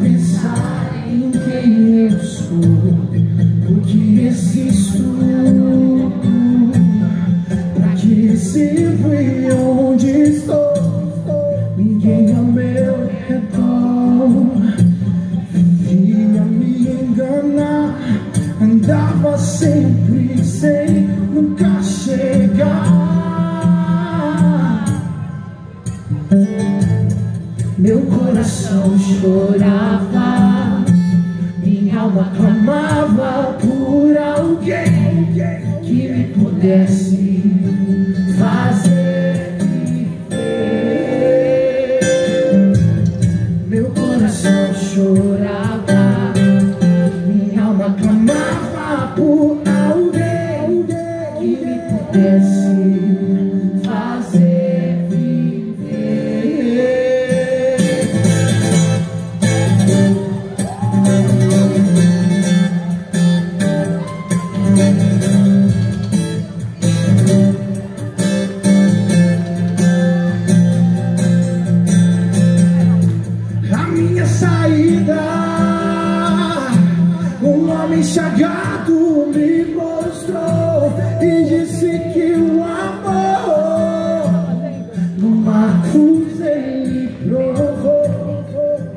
Pensar em quem eu sou Por que existo Pra que sirvo e onde estou. Ninguém ao meu redor Vivia me enganar. Andava sempre sem nunca chegar Meu coração chorava, minha alma clamava por alguém que me pudesse minha saída, um homem chagado me mostrou e disse que o amor numa cruz ele provou.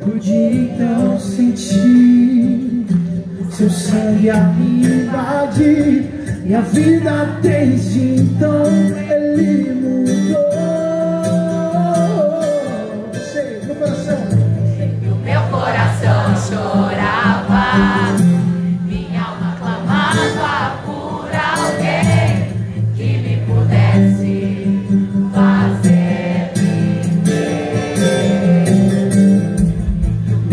Pude então sentir seu sangue a me invadir. Minha vida desde então ele mudou.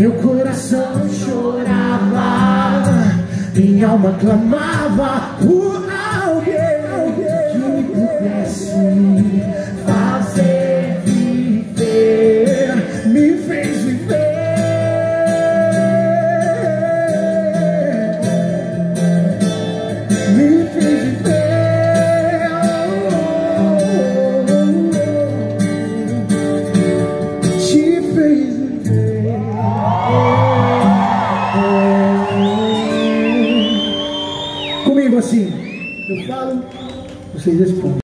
Meu coração chorava, minha alma clamava por Comigo assim, eu falo, vocês respondem.